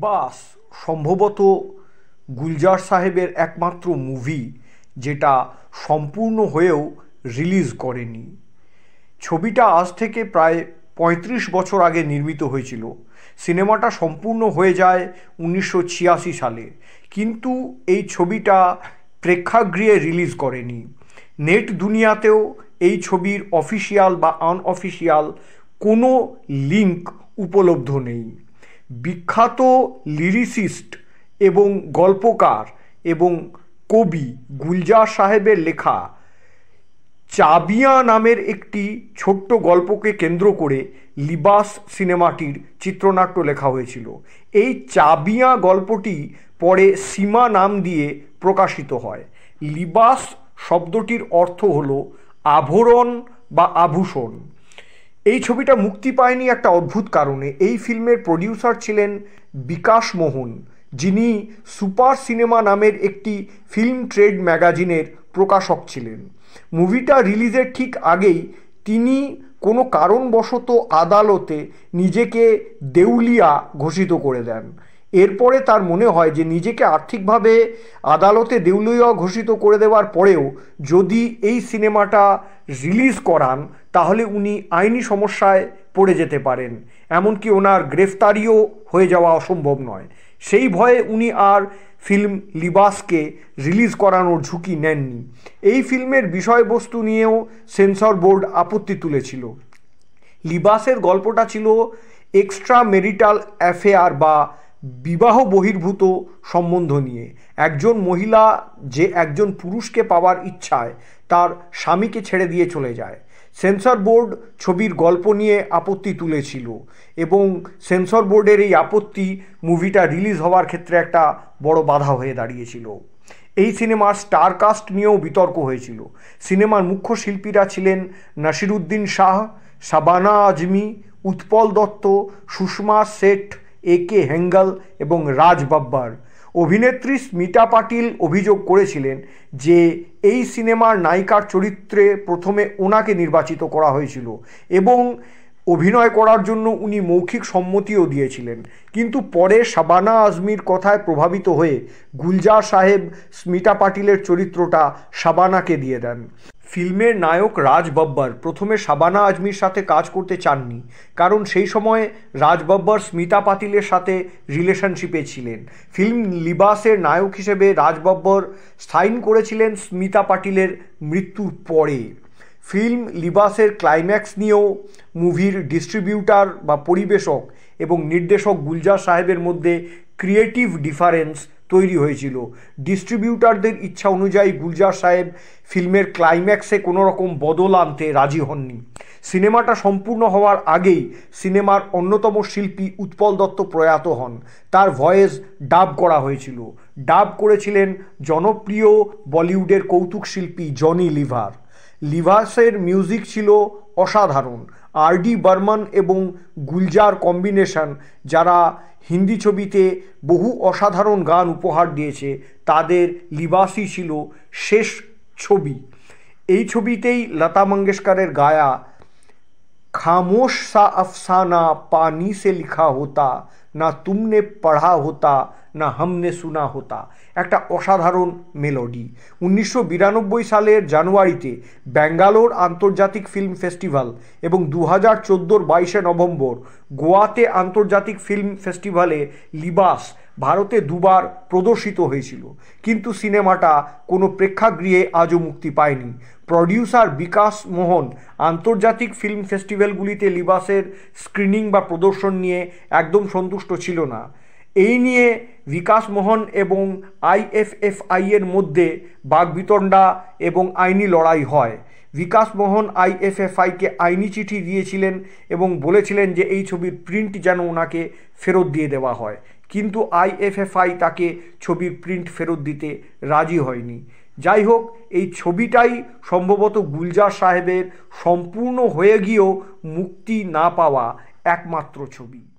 লিবাস সম্ভবত গুলজার সাহেবের একমাত্র মুভি যেটা সম্পূর্ণ হয়েও রিলিজ করেনি। ছবিটা আজ থেকে প্রায় পঁয়ত্রিশ বছর আগে নির্মিত হয়েছিল। সিনেমাটা সম্পূর্ণ হয়ে যায় উনিশশো ছিয়াশি সালে। কিন্তু এই ছবিটা প্রেক্ষাগৃহে রিলিজ করেনি। নেট দুনিয়াতেও এই ছবির অফিসিয়াল বা আনঅফিসিয়াল কোনো লিঙ্ক উপলব্ধ নেই। বিখ্যাত লিরিসিস্ট এবং গল্পকার এবং কবি গুলজার সাহেবের লেখা চাবিয়া নামের একটি ছোট্ট গল্পকে কেন্দ্র করে লিবাস সিনেমাটির চিত্রনাট্য লেখা হয়েছিল। এই চাবিয়া গল্পটি পরে সীমা নাম দিয়ে প্রকাশিত হয়। লিবাস শব্দটির অর্থ হলো আভরণ বা আভূষণ। এই ছবিটা মুক্তি পায়নি একটা অদ্ভুত কারণে। এই ফিল্মের প্রডিউসার ছিলেন বিকাশ মোহন, যিনি সুপার সিনেমা নামের একটি ফিল্ম ট্রেড ম্যাগাজিনের প্রকাশক ছিলেন। মুভিটা রিলিজের ঠিক আগেই তিনি কোনো কারণবশত আদালতে নিজেকে দেউলিয়া ঘোষিত করে দেন। এরপরে তার মনে হয় যে নিজেকে আর্থিকভাবে আদালতে দেউলিয়া ঘোষিত করে দেওয়ার পরেও যদি এই সিনেমাটা রিলিজ করান, তাহলে উনি আইনি সমস্যায় পড়ে যেতে পারেন। এমনকি ওনার গ্রেফতারিও হয়ে যাওয়া অসম্ভব নয়। সেই ভয়ে উনি আর ফিল্ম লিবাসকে রিলিজ করানোর ঝুঁকি নেননি। এই ফিল্মের বিষয়বস্তু নিয়েও সেন্সর বোর্ড আপত্তি তুলেছিল। লিবাসের গল্পটা ছিল এক্সট্রা মেরিটাল অ্যাফেয়ার বা বিবাহ বহির্ভূত সম্বন্ধ নিয়ে। একজন মহিলা যে একজন পুরুষকে পাওয়ার ইচ্ছায় তার স্বামীকে ছেড়ে দিয়ে চলে যায়। সেন্সর বোর্ড ছবির গল্প নিয়ে আপত্তি তুলেছিল এবং সেন্সর বোর্ডের এই আপত্তি মুভিটা রিলিজ হওয়ার ক্ষেত্রে একটা বড় বাধা হয়ে দাঁড়িয়েছিল। এই সিনেমার স্টার কাস্ট নিয়েও বিতর্ক হয়েছিল। সিনেমার মুখ্য শিল্পীরা ছিলেন নাসিরুদ্দিন শাহ শাবানা আজমি, উৎপল দত্ত, সুষমা শেঠ এ কে হেঙ্গল এবং রাজ বাব্বার। অভিনেত্রী স্মিতা পাটিল অভিযোগ করেছিলেন যে, এই সিনেমার নায়িকার চরিত্রে প্রথমে ওনাকে নির্বাচিত করা হয়েছিল এবং অভিনয় করার জন্য উনি মৌখিক সম্মতিও দিয়েছিলেন। কিন্তু পরে শাবানা আজমির কথায় প্রভাবিত হয়ে গুলজার সাহেব স্মিতা পাটিলের চরিত্রটা শাবানাকে দিয়ে দেন। ফিল্মের নায়ক রাজ বব্বর। প্রথমে শাবানা আজমির সাথে কাজ করতে চাননি, কারণ সেই সময়ে রাজ বব্বর স্মিতা পাতিলের সাথে রিলেশনশিপে ছিলেন। ফিল্ম লিবাসের নায়ক হিসেবে রাজ বব্বর সাইন করেছিলেন স্মিতা পাটিলের মৃত্যুর পরে। ফিল্ম লিবাসের ক্লাইম্যাক্স নিয়েও মুভির ডিস্ট্রিবিউটার বা পরিবেশক এবং নির্দেশক গুলজার সাহেবের মধ্যে ক্রিয়েটিভ ডিফারেন্স তৈরি হয়েছিল। ডিস্ট্রিবিউটারদের ইচ্ছা অনুযায়ী গুলজার সাহেব ফিল্মের ক্লাইম্যাক্সে কোনো রকম বদল আনতে রাজি হননি। সিনেমাটা সম্পূর্ণ হওয়ার আগেই সিনেমার অন্যতম শিল্পী উৎপল দত্ত প্রয়াত হন। তার ভয়েস ডাব করা হয়েছিল। ডাব করেছিলেন জনপ্রিয় বলিউডের কৌতুক শিল্পী জনি লিভার। লিভাসের মিউজিক ছিল অসাধারণ। আর ডি বর্মন এবং গুলজার কম্বিনেশন, যারা হিন্দি ছবিতে বহু অসাধারণ গান উপহার দিয়েছে, তাদের লিবাসই ছিল শেষ ছবি। এই ছবিতেই লতা মঙ্গেশকরের গায়া খামোশ সা আফসানা পানি সে লিখা হতা না তুমনে পড়া হতা, না হামনে শোনা হতা। একটা অসাধারণ মেলোডি। উনিশশো বিরানব্বই সালের জানুয়ারিতে ব্যাঙ্গালোর আন্তর্জাতিক ফিল্ম ফেস্টিভ্যাল এবং দু হাজার চোদ্দোর বাইশে নভেম্বর গোয়াতে আন্তর্জাতিক ফিল্ম ফেস্টিভ্যালে লিবাস ভারতে দুবার প্রদর্শিত হয়েছিল। কিন্তু সিনেমাটা কোনো প্রেক্ষাগৃহে আজও মুক্তি পায়নি। প্রডিউসার বিকাশ মোহন আন্তর্জাতিক ফিল্ম ফেস্টিভ্যালগুলিতে লিবাসের স্ক্রিনিং বা প্রদর্শন নিয়ে একদম সন্তুষ্ট ছিল না। এই নিয়ে বিকাশ মোহন এবং আইএফএফআই এর মধ্যে বাগবিতণ্ডা এবং আইনি লড়াই হয়। বিকাশ মোহন আইএফএফআইকে আইনি চিঠি দিয়েছিলেন এবং বলেছিলেন যে এই ছবির প্রিন্ট যেন ওনাকে ফেরত দিয়ে দেওয়া হয়। কিন্তু আইএফএফআই তাকে ছবির প্রিন্ট ফেরত দিতে রাজি হয়নি। যাই হোক, এই ছবিটাই সম্ভবত গুলজার সাহেবের সম্পূর্ণ হয়ে গিয়েও মুক্তি না পাওয়া একমাত্র ছবি।